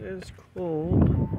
it is cold.